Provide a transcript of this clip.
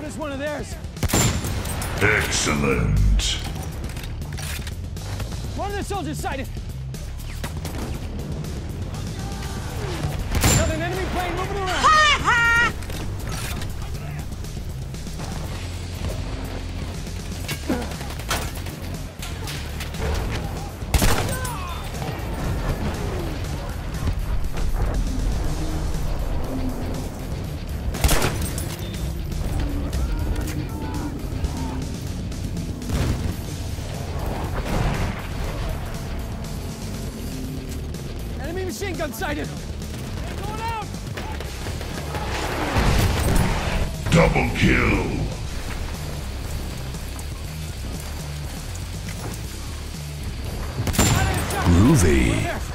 Notice one of theirs. Excellent. One of the soldiers sighted. Enemy machine gun sighted. They're going out. Double kill. Out of the shot. Groovy. There.